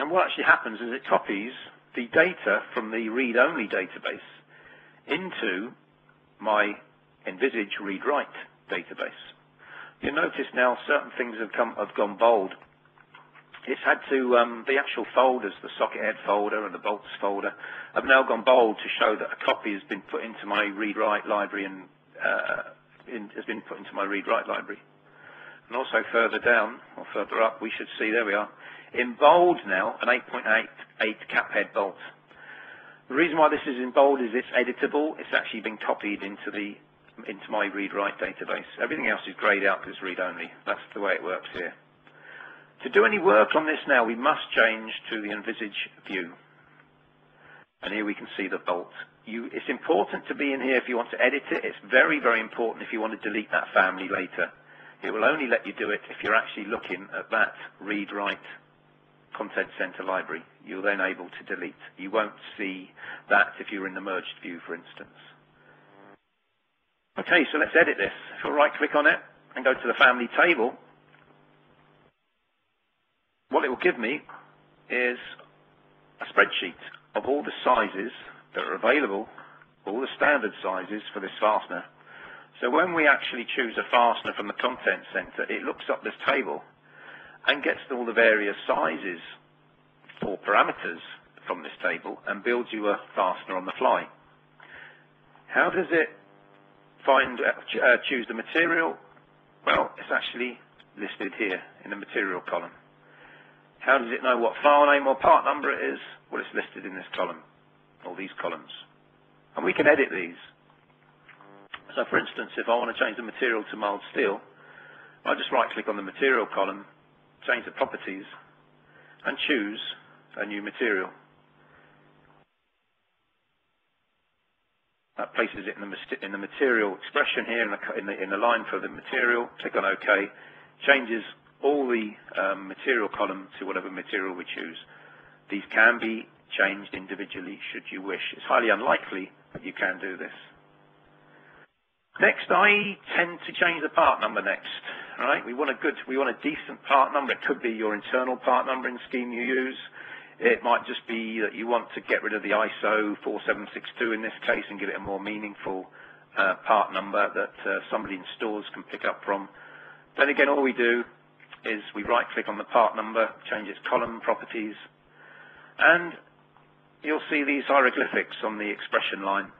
And what actually happens is it copies the data from the read-only database into my Envisage read-write database. You'll notice now certain things have, come, have gone bold. It's had to, um, the actual folders, the socket head folder and the bolts folder, have now gone bold to show that a copy has been put into my read-write library and uh, in, has been put into my read-write library. And also further down, or further up, we should see, there we are, in bold now, an 8.88 cap head bolt. The reason why this is in bold is it's editable. It's actually been copied into the into my read-write database. Everything else is grayed out because read-only. That's the way it works here. To do any work on this now, we must change to the Envisage view. And here we can see the bolt. You, it's important to be in here if you want to edit it. It's very, very important if you want to delete that family later. It will only let you do it if you're actually looking at that read-write content center library. You're then able to delete. You won't see that if you're in the merged view, for instance. Okay, so let's edit this. If I right click on it and go to the family table, what it will give me is a spreadsheet of all the sizes that are available, all the standard sizes for this fastener. So when we actually choose a fastener from the content center, it looks up this table and gets all the various sizes for parameters from this table and builds you a fastener on the fly. How does it find, uh, uh, choose the material? Well, it's actually listed here in the material column. How does it know what file name or part number it is? Well, it's listed in this column, or these columns. And we can edit these. So for instance, if I want to change the material to mild steel, I just right click on the material column, change the properties, and choose a new material. That places it in the, in the material expression here in the, in the, in the line for the material. Click on OK. Changes all the um, material column to whatever material we choose. These can be changed individually should you wish. It's highly unlikely that you can do this. Next, I tend to change the part number next. Right? We want a good, we want a decent part number. It could be your internal part numbering scheme you use. It might just be that you want to get rid of the ISO 4762 in this case and give it a more meaningful uh, part number that uh, somebody in stores can pick up from. Then again, all we do is we right-click on the part number, change its column properties, and you'll see these hieroglyphics on the expression line.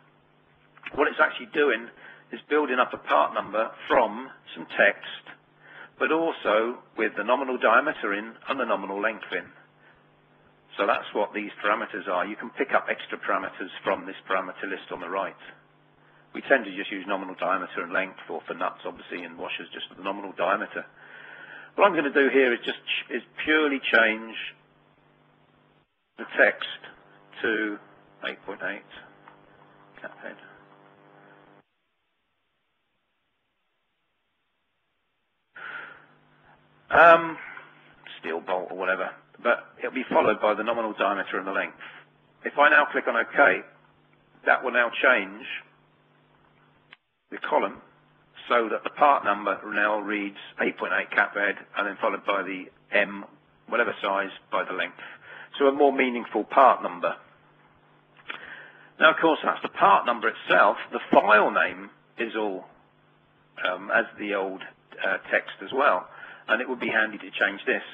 What it's actually doing is building up a part number from some text, but also with the nominal diameter in and the nominal length in. So that's what these parameters are. You can pick up extra parameters from this parameter list on the right. We tend to just use nominal diameter and length, or for nuts, obviously, and washers, just the nominal diameter. What I'm going to do here is just is purely change the text to 8.8 cap head. Um, steel bolt or whatever but it'll be followed by the nominal diameter and the length. If I now click on OK, that will now change the column so that the part number now reads 8.8 cap head and then followed by the M, whatever size, by the length. So a more meaningful part number. Now, of course, that's the part number itself. The file name is all um, as the old uh, text as well. And it would be handy to change this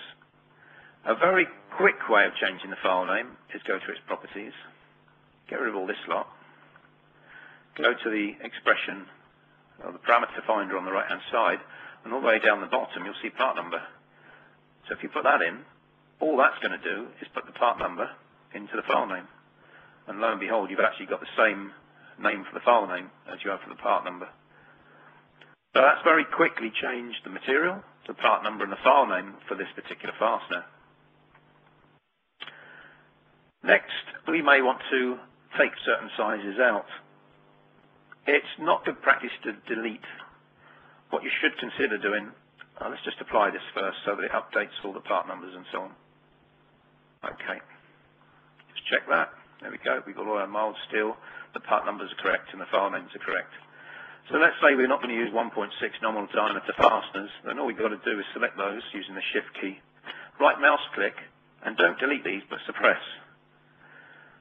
a very quick way of changing the file name is go to its properties, get rid of all this lot, go to the expression or the parameter finder on the right hand side, and all the way down the bottom you'll see part number. So if you put that in, all that's going to do is put the part number into the file name. And lo and behold, you've actually got the same name for the file name as you have for the part number. So that's very quickly changed the material, the part number, and the file name for this particular fastener. Next, we may want to take certain sizes out. It's not good practice to delete. What you should consider doing, uh, let's just apply this first so that it updates all the part numbers and so on. Okay, just check that. There we go, we've got all our mild steel, the part numbers are correct and the file names are correct. So let's say we're not going to use 1.6 nominal diameter fasteners, then all we've got to do is select those using the shift key, right mouse click And don't delete these, but suppress.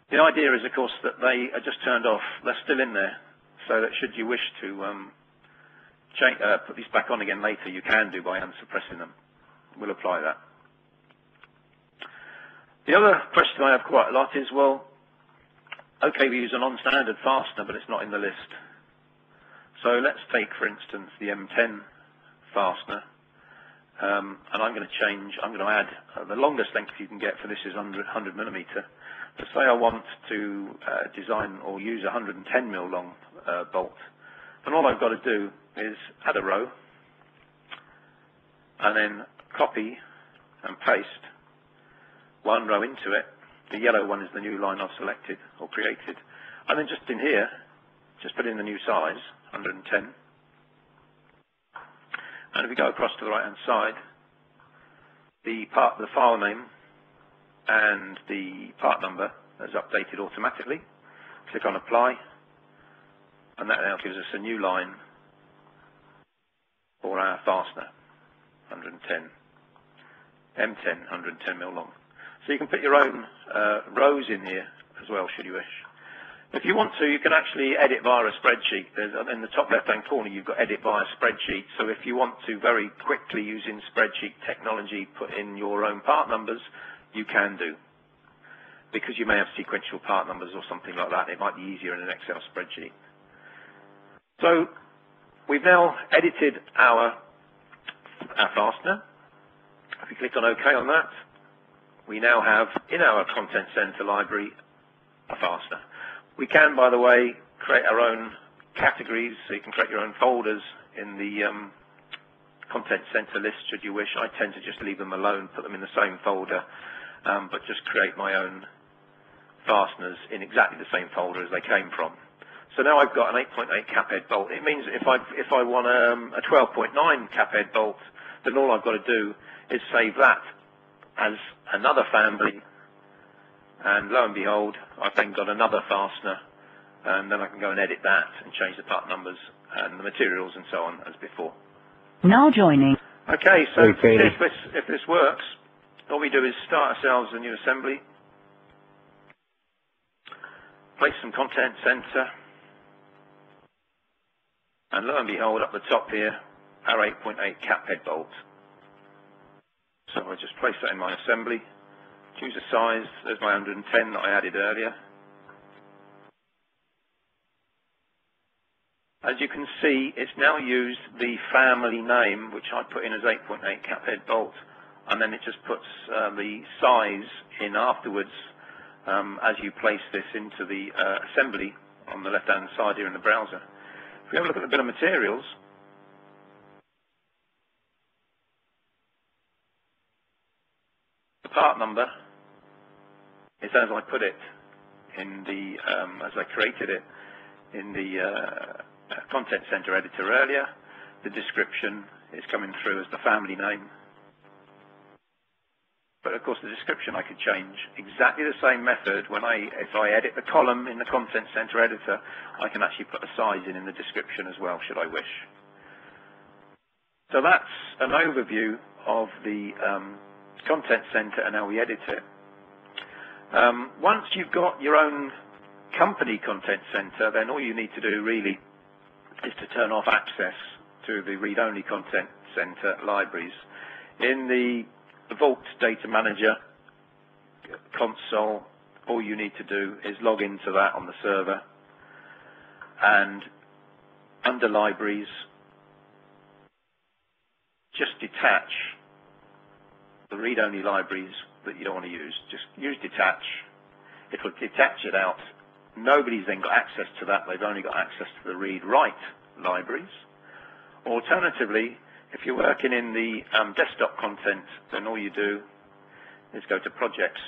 The idea is, of course, that they are just turned off. They're still in there, so that should you wish to um, change, uh, put these back on again later, you can do by unsuppressing them. We'll apply that. The other question I have quite a lot is, well, okay, we use a non-standard fastener, but it's not in the list. So let's take, for instance, the M10 fastener. Um, and I'm going to change, I'm going to add, uh, the longest length you can get for this is 100, 100 millimeter. But say I want to uh, design or use a 110 mil long uh, bolt. And all I've got to do is add a row and then copy and paste one row into it. The yellow one is the new line I've selected or created. And then just in here, just put in the new size, 110. And if we go across to the right-hand side, the part, the file name and the part number is updated automatically. Click on apply, and that now gives us a new line for our fastener, 110, M10, 110 mil long. So you can put your own uh, rows in here as well, should you wish. If you want to, you can actually edit via a spreadsheet. There's, uh, in the top left-hand corner, you've got edit via spreadsheet. So if you want to very quickly, using spreadsheet technology, put in your own part numbers, you can do. Because you may have sequential part numbers or something like that, it might be easier in an Excel spreadsheet. So we've now edited our, our fastener. If we click on OK on that, we now have in our Content Center library a fastener. We can, by the way, create our own categories, so you can create your own folders in the um, Content Center list should you wish. I tend to just leave them alone, put them in the same folder, um, but just create my own fasteners in exactly the same folder as they came from. So now I've got an 8.8 cap head bolt. It means if I if I want um, a 12.9 cap bolt, then all I've got to do is save that as another family, and lo and behold, I've then got another fastener, and then I can go and edit that and change the part numbers and the materials and so on as before. Now joining. Okay, so Okay. if this if this works, all we do is start ourselves a new assembly, place some content center, and lo and behold, up the top here, our 8.8 cap head bolt. So I'll just place that in my assembly, choose a size, there's my 110 that I added earlier. As you can see, it's now used the family name, which I put in as 8.8 cap head bolt, and then it just puts uh, the size in afterwards um, as you place this into the uh, assembly on the left-hand side here in the browser. If we have a look at the bill of materials, the part number as I put it in the, um, as I created it in the uh, Content Center editor earlier. The description is coming through as the family name. But of course, the description I could change exactly the same method when I, if I edit the column in the Content Center editor, I can actually put a size in in the description as well, should I wish. So that's an overview of the um, Content Center and how we edit it. Um, once you've got your own company Content Center, then all you need to do really is to turn off access to the read-only Content Center libraries. In the Vault Data Manager console, all you need to do is log into that on the server and under libraries, just detach the read-only libraries that you don't want to use. Just use detach. It will detach it out. Nobody's then got access to that. They've only got access to the read-write libraries. Alternatively, if you're working in the um, desktop content, then all you do is go to Projects,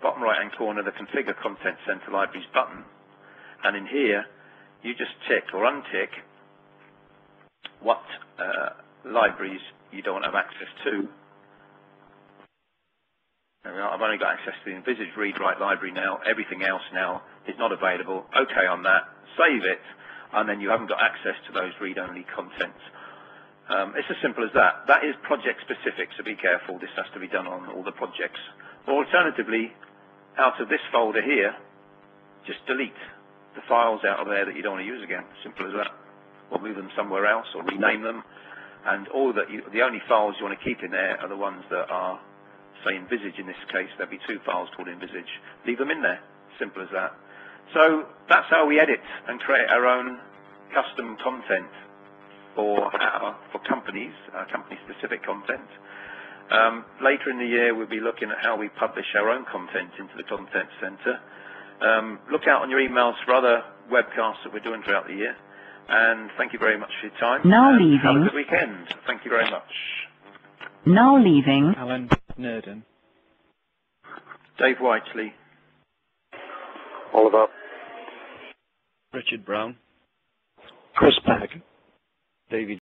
bottom right-hand corner, the Configure Content Center Libraries button, and in here, you just tick or untick what uh, libraries you don't have access to. I've only got access to the Envisage read-write library now. Everything else now is not available. OK on that. Save it, and then you haven't got access to those read-only contents. Um, it's as simple as that. That is project specific, so be careful. This has to be done on all the projects Or alternatively, out of this folder here, just delete the files out of there that you don't want to use again. Simple as that. Or move them somewhere else, or rename them. And all that you, the only files you want to keep in there are the ones that are, say, Envisage in this case. there'd be two files called Envisage. Leave them in there. Simple as that. So that's how we edit and create our own custom content for our, for companies, uh, company-specific content. Um, later in the year, we'll be looking at how we publish our own content into the Content Centre. Um, look out on your emails for other webcasts that we're doing throughout the year. And thank you very much for your time. Now and Have leaving. a good weekend. Thank you very much. Now leaving. Alan Nerden. Dave Whiteley. Oliver. Richard Brown. Chris Pegg. David